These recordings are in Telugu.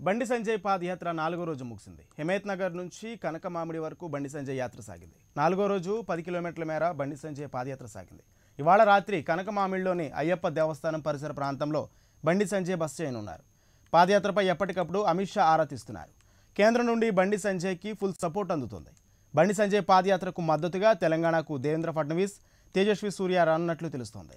బండి సంజయ్ పాదయాత్ర నాలుగో రోజు ముగిసింది. హిమయత్ నగర్ నుంచి కనకమామిడి వరకు బండి సంజయ్ యాత్ర సాగింది. నాలుగో రోజు పది కిలోమీటర్ల మేర బండి సంజయ్ పాదయాత్ర సాగింది. ఇవాళ రాత్రి కనకమామిడిలోని అయ్యప్ప దేవస్థానం పరిసర ప్రాంతంలో బండి సంజయ్ బస్ చేయనున్నారు. పాదయాత్రపై ఎప్పటికప్పుడు అమిత్ షా ఆరా తీస్తున్నారు కేంద్రం నుండి బండి సంజయ్కి ఫుల్ సపోర్ట్ అందుతుంది. బండి సంజయ్ పాదయాత్రకు మద్దతుగా తెలంగాణకు దేవేంద్ర ఫడ్నవీస్ తేజస్వి సూర్య రానున్నట్లు తెలుస్తోంది.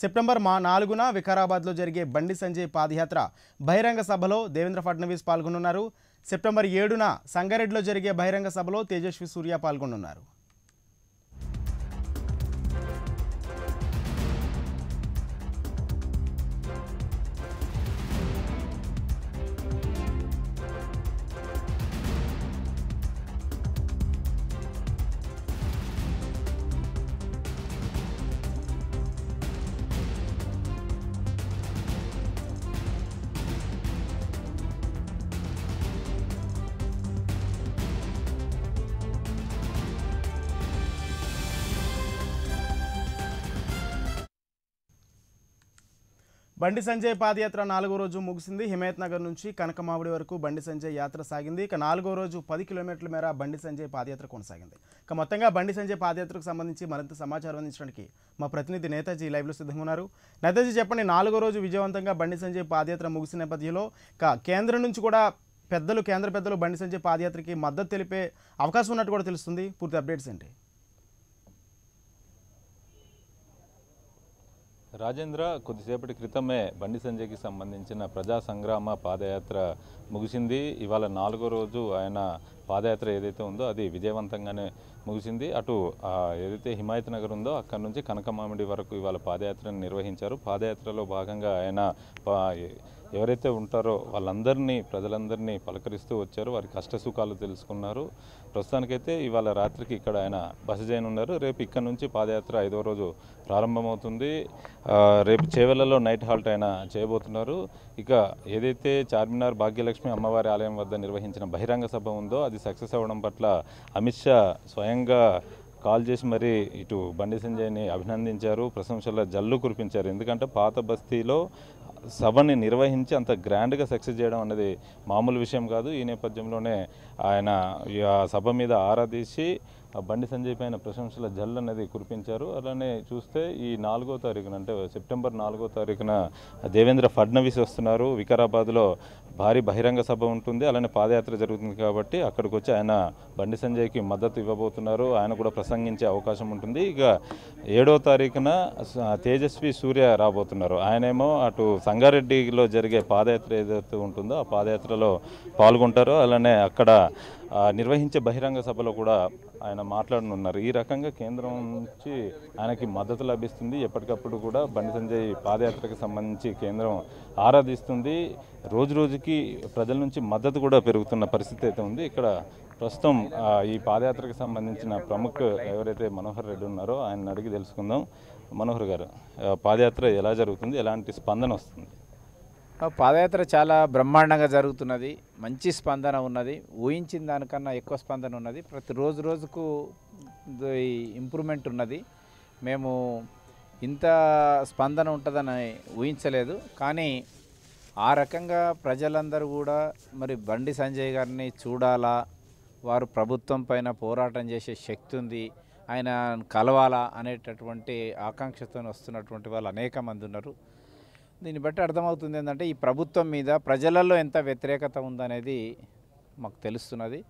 సెప్టెంబర్ మా నాలుగున వికారాబాద్లో జరిగే బండి సంజయ్ పాదయాత్ర బహిరంగ సభలో దేవేంద్ర ఫడ్నవీస్ పాల్గొనున్నారు. సెప్టెంబర్ ఏడున సంగారెడ్డిలో జరిగే బహిరంగ సభలో తేజస్వి సూర్య పాల్గొనున్నారు. బండి సంజయ్ పాదయాత్ర నాలుగో రోజు ముగిసింది. హిమాయత్ నగర్ నుంచి కనకమావిడి వరకు బండి సంజయ్ యాత్ర సాగింది. ఇక నాలుగో రోజు పది కిలోమీటర్ల మేర బండి సంజయ్ పాదయాత్ర కొనసాగింది. ఇక మొత్తంగా బండి సంజయ్ పాదయాత్రకు సంబంధించి మరింత సమాచారం అందించడానికి మా ప్రతినిధి నేతాజీ లైవ్లో సిద్ధంగా ఉన్నారు నేతాజీ చెప్పండి నాలుగో రోజు విజయవంతంగా బండి సంజయ్ పాదయాత్ర ముగిసిన నేపథ్యంలో కేంద్రం నుంచి కూడా పెద్దలు కేంద్ర పెద్దలు బండి సంజయ్ పాదయాత్రకి మద్దతు తెలిపే అవకాశం ఉన్నట్టు కూడా తెలుస్తుంది. పూర్తి అప్డేట్స్ ఏంటి? రాజేంద్ర కొద్దిసేపటి క్రితమే బండి సంజయ్కి సంబంధించిన ప్రజా సంగ్రామ పాదయాత్ర ముగిసింది. ఇవాళ నాలుగో రోజు ఆయన పాదయాత్ర ఏదైతే ఉందో అది విజయవంతంగానే ముగిసింది. అటు ఏదైతే హిమాయత్ నగర్ ఉందో అక్కడ నుంచి కనకమామిడి వరకు ఇవాళ పాదయాత్రను నిర్వహించారు. పాదయాత్రలో భాగంగా ఆయన పా- ఎవరైతే ఉంటారో వాళ్ళందరినీ ప్రజలందరినీ పలకరిస్తూ వచ్చారు. వారి కష్ట సుఖాలు తెలుసుకున్నారు. ప్రస్తుతానికైతే ఇవాళ రాత్రికి ఇక్కడ ఆయన బస చేయనున్నారు రేపు ఇక్కడ నుంచి పాదయాత్ర ఐదో రోజు ప్రారంభమవుతుంది. రేపు చేవెళ్ళలో నైట్ హాల్ట్ ఆయన చేయబోతున్నారు. ఇక ఏదైతే చార్మినార్ భాగ్యలక్ష్మి అమ్మవారి ఆలయం వద్ద నిర్వహించిన బహిరంగ సభ ఉందో అది సక్సెస్ అవ్వడం పట్ల అమిత్ షా స్వయంగా కాల్ చేసి మరి ఇటు బండి సంజయ్ని అభినందించారు. ప్రశంసల జల్లు కురిపించారు. ఎందుకంటే పాత బస్తీలో సభని నిర్వహించి అంత గ్రాండ్గా సక్సెస్ చేయడం అనేది మామూలు విషయం కాదు. ఈ నేపథ్యంలోనే ఆయన ఆ సభ మీద ఆరాధీసి బండి సంజయ్ పైన ప్రశంసల జల్ అనేది కురిపించారు. అలానే చూస్తే ఈ నాలుగో తారీఖున అంటే సెప్టెంబర్ నాలుగో తారీఖున దేవేంద్ర ఫడ్నవీస్ వస్తున్నారు. వికారాబాద్లో భారీ బహిరంగ సభ ఉంటుంది. అలానే పాదయాత్ర జరుగుతుంది కాబట్టి అక్కడికి వచ్చి ఆయన బండి సంజయ్కి మద్దతు ఇవ్వబోతున్నారు. ఆయన కూడా ప్రసంగించే అవకాశం ఉంటుంది. ఇక ఏడో తారీఖున స- తేజస్వి సూర్య రాబోతున్నారు. ఆయనేమో అటు సంగారెడ్డిలో జరిగే పాదయాత్ర ఏదైతే ఉంటుందో ఆ పాదయాత్రలో పాల్గొంటారు అలానే అక్కడ నిర్వహించే బహిరంగ సభలో కూడా ఆయన మాట్లాడనున్నారు. ఈ రకంగా కేంద్రం నుంచి ఆయనకి మద్దతు లభిస్తుంది. ఎప్పటికప్పుడు కూడా బండి సంజయ్ పాదయాత్రకు సంబంధించి కేంద్రం ఆరాధిస్తుంది. రోజు రోజుకి ప్రజల నుంచి మద్దతు కూడా పెరుగుతున్న పరిస్థితి అయితే ఉంది. ఇక్కడ ప్రస్తుతం ఈ పాదయాత్రకు సంబంధించిన ప్రముఖ ఎవరైతే మనోహర్ రెడ్డి ఉన్నారో ఆయన అడిగి తెలుసుకుందాం. మనోహర్ గారు పాదయాత్ర ఎలా జరుగుతుంది? ఎలాంటి స్పందన వస్తుంది? పాదయాత్ర చాలా బ్రహ్మాండంగా జరుగుతున్నది. మంచి స్పందన ఉన్నది ఊహించిన దానికన్నా ఎక్కువ స్పందన ఉన్నది. ప్రతి రోజు రోజుకు ఇంప్రూవ్మెంట్ ఉన్నది. మేము ఇంత స్పందన ఉంటుందని ఊహించలేదు. కానీ ఆ రకంగా ప్రజలందరూ కూడా మరి బండి సంజయ్ గారిని చూడాలా వారు ప్రభుత్వం పైన పోరాటం చేసే శక్తి ఉంది ఆయన కలవాలా అనేటటువంటి ఆకాంక్షతో వస్తున్నటువంటి వాళ్ళు అనేక మంది ఉన్నారు. దీన్ని బట్టి అర్థమవుతుంది ఏంటంటే ఈ ప్రభుత్వం మీద ప్రజలలో ఎంత వ్యతిరేకత ఉందనేది మాకు తెలుస్తున్నది.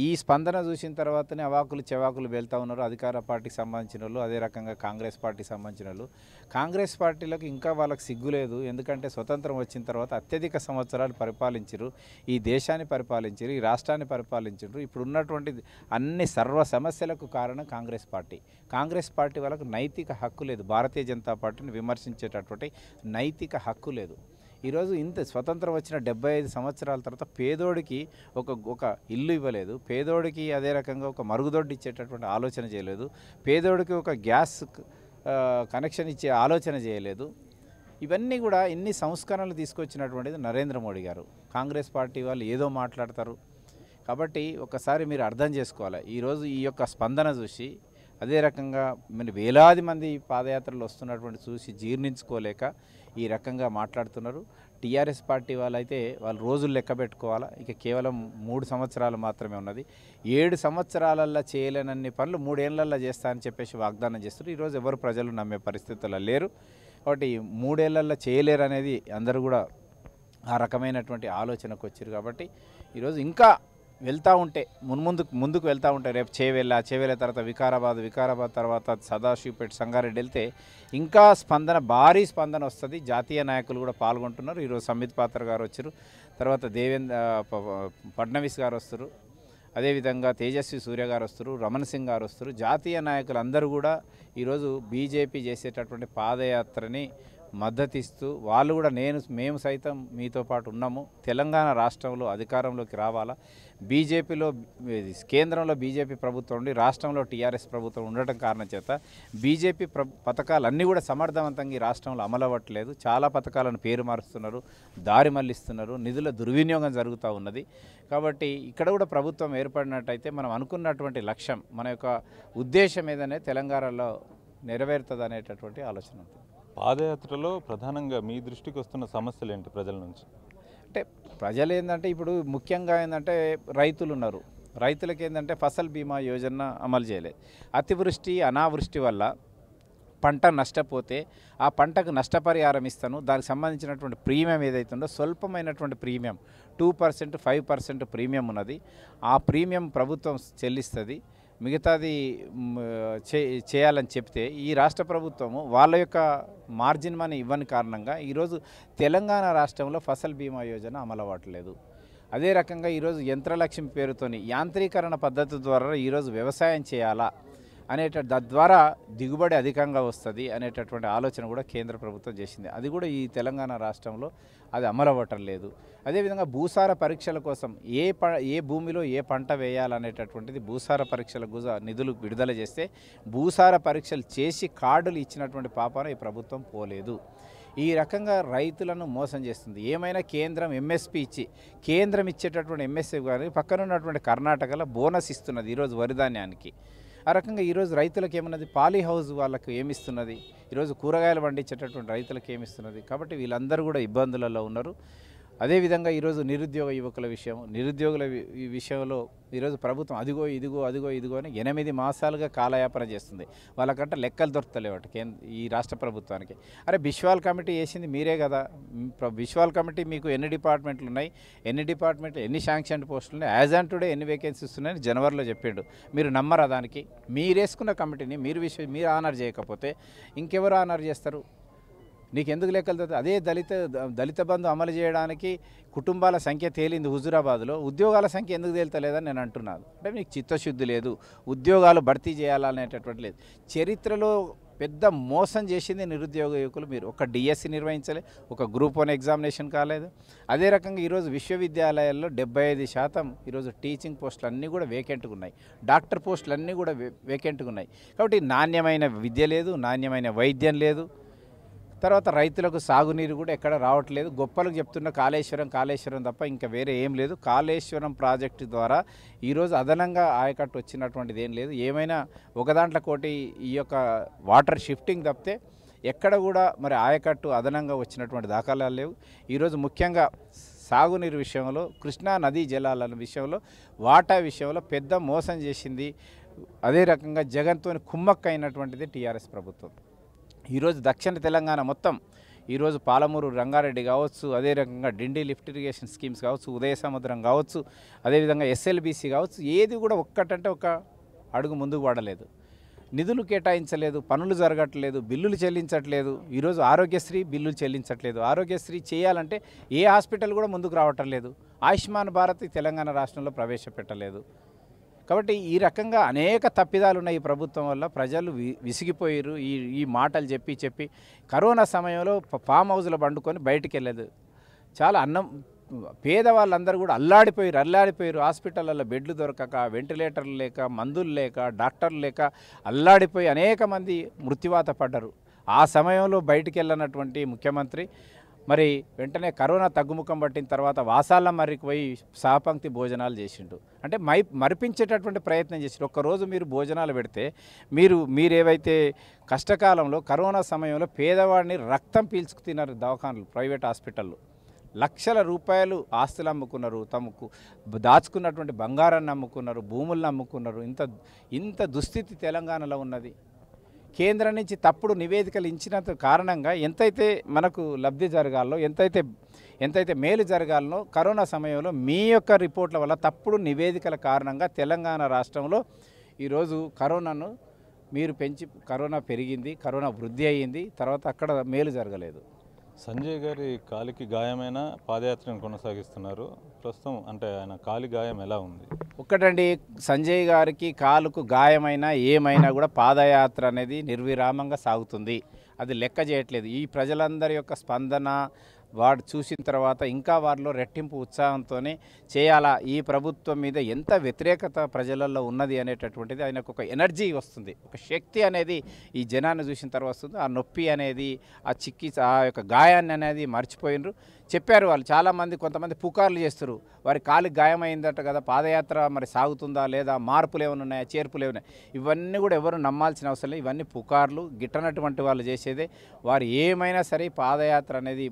ఈ స్పందన చూసిన తర్వాతనే అవాకులు చెవాకులు వెళ్తూ ఉన్నారు. అధికార పార్టీకి సంబంధించిన వాళ్ళు అదే రకంగా కాంగ్రెస్ పార్టీకి సంబంధించిన వాళ్ళు. కాంగ్రెస్ పార్టీలకు ఇంకా వాళ్ళకి సిగ్గు లేదు. ఎందుకంటే స్వతంత్రం వచ్చిన తర్వాత అత్యధిక సంవత్సరాలు పరిపాలించరు ఈ దేశాన్ని పరిపాలించరు ఈ రాష్ట్రాన్ని పరిపాలించరు ఇప్పుడు ఉన్నటువంటి అన్ని సర్వ సమస్యలకు కారణం కాంగ్రెస్ పార్టీ. కాంగ్రెస్ పార్టీ వాళ్ళకు నైతిక హక్కు లేదు. భారతీయ జనతా పార్టీని విమర్శించేటటువంటి నైతిక హక్కు లేదు. ఈరోజు ఇంత స్వతంత్రం వచ్చిన డెబ్బై ఐదు సంవత్సరాల తర్వాత పేదోడికి ఒక ఒక ఇల్లు ఇవ్వలేదు. పేదోడికి అదే రకంగా ఒక మరుగుదొడ్డి ఇచ్చేటటువంటి ఆలోచన చేయలేదు. పేదోడికి ఒక గ్యాస్ కనెక్షన్ ఇచ్చే ఆలోచన చేయలేదు. ఇవన్నీ కూడా ఎన్ని సంస్కరణలు తీసుకొచ్చినటువంటిది నరేంద్ర మోడీ గారు. కాంగ్రెస్ పార్టీ వాళ్ళు ఏదో మాట్లాడతారు. కాబట్టి ఒకసారి మీరు అర్థం చేసుకోవాలి. ఈరోజు ఈ యొక్క స్పందన చూసి అదే రకంగా మరి వేలాది మంది పాదయాత్రలు వస్తున్నటువంటి చూసి జీర్ణించుకోలేక ఈ రకంగా మాట్లాడుతున్నారు. టీఆర్ఎస్ పార్టీ వాళ్ళైతే వాళ్ళు రోజులు లెక్క పెట్టుకోవాలా? ఇక కేవలం మూడు సంవత్సరాలు మాత్రమే ఉన్నది. ఏడు సంవత్సరాలల్లో చేయలేనన్ని పనులు మూడేళ్ళల్లో చేస్తా అని చెప్పేసి వాగ్దానం చేస్తారు ఈరోజు ఎవరు ప్రజలు నమ్మే పరిస్థితుల్లో లేరు. కాబట్టి మూడేళ్ళల్లో చేయలేరు అనేది అందరూ కూడా ఆ రకమైనటువంటి ఆలోచనకు వచ్చారు కాబట్టి ఈరోజు ఇంకా వెళ్తూ ఉంటే మున్ముందుకు ముందుకు వెళ్తూ ఉంటే రేపు చేవెళ్ళ చేవెళ్ళ తర్వాత వికారాబాద్ వికారాబాద్ తర్వాత సదాశివపేట సంగారెడ్డి వెళ్తే ఇంకా స్పందన భారీ స్పందన వస్తుంది. జాతీయ నాయకులు కూడా పాల్గొంటున్నారు. ఈరోజు సంబిత్ పాత్ర గారు వచ్చారు. తర్వాత దేవేంద్ర ప- ఫడ్నవీస్ గారు వస్తారు. అదేవిధంగా తేజస్వి సూర్య గారు వస్తారు. రమణ్ సింగ్ గారు వస్తారు. జాతీయ నాయకులు అందరూ కూడా ఈరోజు బీజేపీ చేసేటటువంటి పాదయాత్రని మద్దతిస్తూ వాళ్ళు కూడా నేను మేము సైతం మీతో పాటు ఉన్నాము. తెలంగాణ రాష్ట్రంలో అధికారంలోకి రావాలా? బీజేపీలో కేంద్రంలో బీజేపీ ప్రభుత్వం ఉండి రాష్ట్రంలో టీఆర్ఎస్ ప్రభుత్వం ఉండటం కారణం చేత బీజేపీ ప్ర పథకాలు అన్నీ కూడా సమర్థవంతంగా ఈ రాష్ట్రంలో అమలవ్వట్లేదు. చాలా పథకాలను పేరు మారుస్తున్నారు దారి మళ్ళిస్తున్నారు నిధుల దుర్వినియోగం జరుగుతూ ఉన్నది. కాబట్టి ఇక్కడ కూడా ప్రభుత్వం ఏర్పడినట్టయితే మనం అనుకున్నటువంటి లక్ష్యం మన యొక్క ఉద్దేశం ఏదనే తెలంగాణలో నెరవేరుతుంది అనేటటువంటి ఆలోచన ఉంది పాదయాత్రలో ప్రధానంగా మీ దృష్టికి వస్తున్న సమస్యలు ఏంటి ప్రజల నుంచి? అంటే ప్రజలు ఏంటంటే ఇప్పుడు ముఖ్యంగా ఏంటంటే రైతులు ఉన్నారు రైతులకు ఏంటంటే ఫసల్ బీమా యోజన అమలు చేయలేదు అతివృష్టి అనావృష్టి వల్ల పంట నష్టపోతే ఆ పంటకు నష్టపరిహారం ఇస్తాను. దానికి సంబంధించినటువంటి ప్రీమియం ఏదైతే ఉందో స్వల్పమైనటువంటి premium two percent five percent premium ఉన్నది. ఆ ప్రీమియం ప్రభుత్వం చెల్లిస్తుంది. మిగతాది చే చేయాలని చెప్తే ఈ రాష్ట్ర ప్రభుత్వము వాళ్ళ యొక్క మార్జిన్ మనీ ఇవ్వని కారణంగా ఈరోజు తెలంగాణ రాష్ట్రంలో ఫసల్ బీమా యోజన అమలు అవ్వట్లేదు అదే రకంగా ఈరోజు యంత్రలక్ష్మి పేరుతోని యాంత్రీకరణ పద్ధతి ద్వారా ఈరోజు వ్యవసాయం చేయాలా? అనేట తద్వారా దిగుబడి అధికంగా వస్తుంది అనేటటువంటి ఆలోచన కూడా కేంద్ర ప్రభుత్వం చేసింది. అది కూడా ఈ తెలంగాణ రాష్ట్రంలో అది అమలవ్వటం లేదు. అదేవిధంగా భూసార పరీక్షల కోసం ఏ ప ఏ భూమిలో ఏ పంట వేయాలనేటటువంటిది భూసార పరీక్షల గుజ నిధులు విడుదల చేస్తే భూసార పరీక్షలు చేసి కార్డులు ఇచ్చినటువంటి పాపాన ఈ ప్రభుత్వం పోలేదు. ఈ రకంగా రైతులను మోసం చేస్తుంది. ఏమైనా కేంద్రం ఎంఎస్పి ఇచ్చి కేంద్రం ఇచ్చేటటువంటి ఎంఎస్పి కానీ పక్కన ఉన్నటువంటి కర్ణాటకలో బోనస్ ఇస్తున్నది ఈరోజు వరిధాన్యానికి. ఆ రకంగా ఈరోజు రైతులకు ఏమన్నది? పాలీ హౌస్ వాళ్ళకు ఏమిస్తున్నది? ఈరోజు కూరగాయలు పండించేటటువంటి రైతులకు ఏమిస్తున్నది? కాబట్టి వీళ్ళందరూ కూడా ఇబ్బందులలో ఉన్నారు. అదేవిధంగా ఈరోజు నిరుద్యోగ యువకుల విషయం నిరుద్యోగుల ఈ విషయంలో ఈరోజు ప్రభుత్వం అదిగో ఇదిగో అదిగో ఇదిగో అని ఎనిమిది మాసాలుగా కాలయాపన చేస్తుంది. వాళ్ళకంటే లెక్కలు దొరుకుతలేవట కేంద్ర ఈ రాష్ట్ర ప్రభుత్వానికి. అరే బిశ్వాల్ కమిటీ వేసింది మీరే కదా. ప్ర- బిశ్వాల్ కమిటీ మీకు ఎన్ని డిపార్ట్మెంట్లు ఉన్నాయి? ఎన్ని డిపార్ట్మెంట్లు ఎన్ని శాంక్షన్ పోస్టులు ఉన్నాయి? యాజ్ ఆన్ టుడే ఎన్ని వేకెన్సీస్ ఉన్నాయని జనవరిలో చెప్పిండు. మీరు నమ్మరా దానికి? మీరేసుకున్న కమిటీని మీరు విశ్వ మీరు ఆనర్ చేయకపోతే ఇంకెవరు ఆనర్ చేస్తారు? నీకు ఎందుకు లెక్కలు అదే దళిత దళిత బంధు అమలు చేయడానికి కుటుంబాల సంఖ్య తేలింది హుజురాబాద్లో. ఉద్యోగాల సంఖ్య ఎందుకు తేలుతలేదని నేను అంటున్నాను. అంటే మీకు చిత్తశుద్ధి లేదు ఉద్యోగాలు భర్తీ చేయాలనేటటువంటి లేదు. చరిత్రలో పెద్ద మోసం చేసింది నిరుద్యోగ యువకులు మీరు. ఒక డిఎస్సి నిర్వహించలే ఒక గ్రూప్ వన్ ఎగ్జామినేషన్ కాలేదు. అదే రకంగా ఈరోజు విశ్వవిద్యాలయాల్లో డెబ్బై ఐదు శాతం ఈరోజు టీచింగ్ పోస్టులు అన్నీ కూడా వేకెంట్గా ఉన్నాయి. డాక్టర్ పోస్టులు అన్నీ కూడా వేకెంట్గా ఉన్నాయి. కాబట్టి నాణ్యమైన విద్య లేదు నాణ్యమైన వైద్యం లేదు. తర్వాత రైతులకు సాగునీరు కూడా ఎక్కడ రావట్లేదు. గొప్పలకు చెప్తున్న కాళేశ్వరం కాళేశ్వరం తప్ప ఇంకా వేరే ఏం లేదు. కాళేశ్వరం ప్రాజెక్టు ద్వారా ఈరోజు అదనంగా ఆయకట్టు వచ్చినటువంటిది ఏం లేదు. ఏమైనా ఒక దాంట్లో కోటి ఈ యొక్క వాటర్ షిఫ్టింగ్ తప్పితే ఎక్కడ కూడా మరి ఆయకట్టు అదనంగా వచ్చినటువంటి దాఖలాలు లేవు. ఈరోజు ముఖ్యంగా సాగునీరు విషయంలో కృష్ణా నదీ జలాల విషయంలో వాటా విషయంలో పెద్ద మోసం చేసింది. అదే రకంగా జగన్తో కుమ్మక్కైనటువంటిది టీఆర్ఎస్ ప్రభుత్వం. ఈరోజు దక్షిణ తెలంగాణ మొత్తం ఈరోజు పాలమూరు రంగారెడ్డి కావచ్చు అదే రకంగా డిండి లిఫ్ట్ ఇరిగేషన్ స్కీమ్స్ కావచ్చు ఉదయ సముద్రం కావచ్చు అదేవిధంగా ఎస్ఎల్బీసీ కావచ్చు ఏది కూడా ఒక్కటంటే ఒక అడుగు ముందుకు పడలేదు నిధులు కేటాయించలేదు పనులు జరగట్లేదు బిల్లులు చెల్లించట్లేదు ఈరోజు ఆరోగ్యశ్రీ బిల్లులు చెల్లించట్లేదు. ఆరోగ్యశ్రీ చేయాలంటే ఏ హాస్పిటల్ కూడా ముందుకు రావటం లేదు ఆయుష్మాన్ భారత్ తెలంగాణ రాష్ట్రంలో ప్రవేశపెట్టలేదు. కాబట్టి ఈ రకంగా అనేక తప్పిదాలు ఉన్నాయి ఈ ప్రభుత్వం వల్ల. ప్రజలు వి విసిగిపోయారు. ఈ ఈ మాటలు చెప్పి చెప్పి కరోనా సమయంలో ఫామ్ హౌస్లో పండుకొని బయటికి వెళ్ళలేదు చాలా అన్నం పేదవాళ్ళందరూ కూడా అల్లాడిపోయారు అల్లాడిపోయారు. హాస్పిటళ్ళల్లో బెడ్లు దొరకక వెంటిలేటర్లు లేక మందులు లేక డాక్టర్లు లేక అల్లాడిపోయి అనేక మంది మృత్యువాత పడ్డారు. ఆ సమయంలో బయటికి వెళ్ళనటువంటి ముఖ్యమంత్రి మరి వెంటనే కరోనా తగ్గుముఖం పట్టిన తర్వాత వాసాల మర్రికి పోయి సహపంక్తి భోజనాలు చేసిండు. అంటే మై మరిపించేటటువంటి ప్రయత్నం చేసిండు. ఒక్కరోజు మీరు భోజనాలు పెడితే మీరు మీరేవైతే కష్టకాలంలో కరోనా సమయంలో పేదవాడిని రక్తం పీల్చుకు తిన్నారు దవాఖానలు ప్రైవేట్ హాస్పిటల్లో లక్షల రూపాయలు ఆస్తులు అమ్ముకున్నారు తమకు దాచుకున్నటువంటి బంగారాన్ని అమ్ముకున్నారు భూములను అమ్ముకున్నారు ఇంత ఇంత దుస్థితి తెలంగాణలో ఉన్నది. కేంద్రం నుంచి తప్పుడు నివేదికలు ఇచ్చినంత కారణంగా ఎంతైతే మనకు లబ్ధి జరగాలో ఎంతైతే ఎంతైతే మేలు జరగాలనో కరోనా సమయంలో మీ యొక్క రిపోర్ట్ల వల్ల తప్పుడు నివేదికల కారణంగా తెలంగాణ రాష్ట్రంలో ఈరోజు కరోనాను మీరు పెంచి కరోనా పెరిగింది కరోనా వృద్ధి అయ్యింది తర్వాత అక్కడ మేలు జరగలేదు. సంజయ్ గారి కాలికి గాయమైన పాదయాత్రను కొనసాగిస్తున్నారు. ప్రస్తుతం అంటే ఆయన కాలి గాయం ఎలా ఉంది? ఒక్కటండి సంజయ్ గారికి కాలుకు గాయమైనా ఏమైనా కూడా పాదయాత్ర అనేది నిర్విరామంగా సాగుతుంది. అది లెక్క చేయట్లేదు. ఈ ప్రజలందరి యొక్క స్పందన వాడు చూసిన తర్వాత ఇంకా వారిలో రెట్టింపు ఉత్సాహంతోనే చేయాలా? ఈ ప్రభుత్వం మీద ఎంత వ్యతిరేకత ప్రజలలో ఉన్నది అనేటటువంటిది ఆయనకు ఒక ఎనర్జీ వస్తుంది. ఒక శక్తి అనేది ఈ జనాన్ని చూసిన తర్వాత వస్తుంది. ఆ నొప్పి అనేది ఆ చిక్కి ఆ యొక్క గాయాన్ని అనేది మర్చిపోయినరు. చెప్పారు వాళ్ళు చాలామంది కొంతమంది పుకార్లు చేస్తారు వారి కాలికి గాయమైందట కదా పాదయాత్ర మరి సాగుతుందా లేదా మార్పులు ఏమైనా ఉన్నాయా చేర్పులు ఏమైనా ఇవన్నీ కూడా ఎవరు నమ్మాల్సిన అవసరం లేదు. ఇవన్నీ పుకార్లు గిట్టనటువంటి వాళ్ళు చేసేదే. వారు ఏమైనా సరే పాదయాత్ర అనేది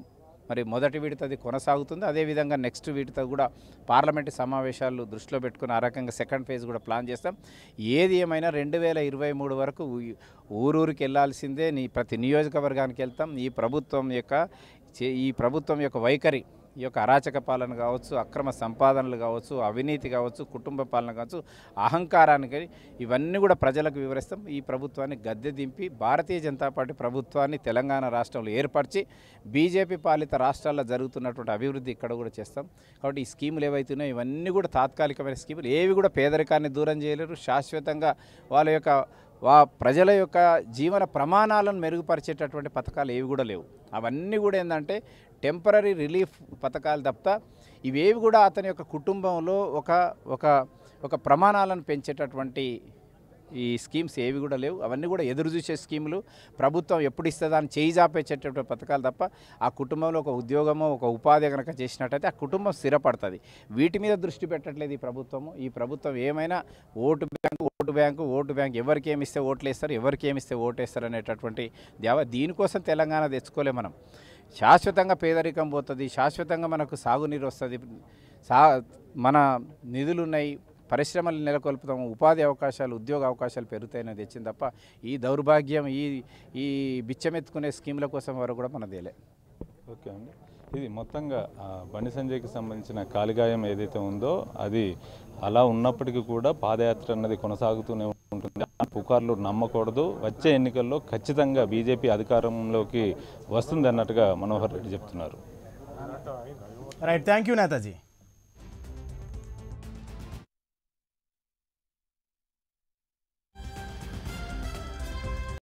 మరి మొదటి విడతది కొనసాగుతుంది. అదేవిధంగా నెక్స్ట్ విడత కూడా పార్లమెంటు సమావేశాలు దృష్టిలో పెట్టుకుని ఆ రకంగా సెకండ్ ఫేజ్ కూడా ప్లాన్ చేస్తాం. ఏది ఏమైనా రెండు వేల ఇరవై మూడు వరకు ఊరూరికి వెళ్ళాల్సిందే. నీ ప్రతి నియోజకవర్గానికి వెళ్తాం. ఈ ప్రభుత్వం యొక్క చే- ఈ ప్రభుత్వం యొక్క వైఖరి ఈ యొక్క అరాచక పాలన కావచ్చు అక్రమ సంపాదనలు కావచ్చు అవినీతి కావచ్చు కుటుంబ పాలన కావచ్చు అహంకారానికి ఇవన్నీ కూడా ప్రజలకు వివరిస్తాం. ఈ ప్రభుత్వాన్ని గద్దె దింపి భారతీయ జనతా పార్టీ ప్రభుత్వాన్ని తెలంగాణ రాష్ట్రంలో ఏర్పరిచి బీజేపీ పాలిత రాష్ట్రాల్లో జరుగుతున్నటువంటి అభివృద్ధి ఇక్కడ కూడా చేస్తాం. కాబట్టి ఈ స్కీములు ఏవైతే ఉన్నాయో ఇవన్నీ కూడా తాత్కాలికమైన స్కీములు. ఏవి కూడా పేదరికాన్ని దూరం చేయలేరు. శాశ్వతంగా వాళ్ళ యొక్క వా ప్రజల యొక్క జీవన ప్రమాణాలను మెరుగుపరిచేటటువంటి పథకాలు ఏవి కూడా లేవు. అవన్నీ కూడా ఏంటంటే టెంపరీ రిలీఫ్ పథకాలు తప్ప ఇవేవి కూడా అతని యొక్క కుటుంబంలో ఒక ఒక ఒక ప్రమాణాలను పెంచేటటువంటి ఈ స్కీమ్స్ ఏవి కూడా లేవు. అవన్నీ కూడా ఎదురు చూసే స్కీములు. ప్రభుత్వం ఎప్పుడు ఇస్తుందా అని చేయి జాపేసేటటువంటి పథకాలు తప్ప ఆ కుటుంబంలో ఒక ఉద్యోగమో ఒక ఉపాధి కనుక చేసినట్టయితే ఆ కుటుంబం స్థిరపడుతుంది. వీటి మీద దృష్టి పెట్టట్లేదు ఈ ప్రభుత్వము. ఈ ప్రభుత్వం ఏమైనా vote bank vote bank vote bank ఎవరికి ఏమి ఇస్తే ఓట్లు వేస్తారు ఎవరికి ఏమి ఇస్తే ఓటు వేస్తారు అనేటటువంటి దేవ దీనికోసం తెలంగాణ తెచ్చుకోలే మనం. శాశ్వతంగా పేదరికం పోతుంది శాశ్వతంగా మనకు సాగునీరు వస్తుంది. సా మన నిధులు ఉన్నాయి పరిశ్రమలు నెలకొల్పుతాము ఉపాధి అవకాశాలు ఉద్యోగ అవకాశాలు పెరుగుతాయని తెచ్చింది తప్ప ఈ దౌర్భాగ్యం ఈ ఈ బిచ్చమెత్తుకునే స్కీముల కోసం వరకు కూడా మన దేలే ఓకే అండి. ఇది మొత్తంగా బండి సంజయ్కి సంబంధించిన కాలిగాయం ఏదైతే ఉందో అది అలా ఉన్నప్పటికీ కూడా పాదయాత్ర అన్నది కొనసాగుతూనే ఉంటుంది. పుకార్లు నమ్మకూడదు. వచ్చే ఎన్నికల్లో ఖచ్చితంగా బీజేపీ అధికారంలోకి వస్తుంది అన్నట్టుగా మనోహర్ రెడ్డి చెప్తున్నారు. Right thank you Netaji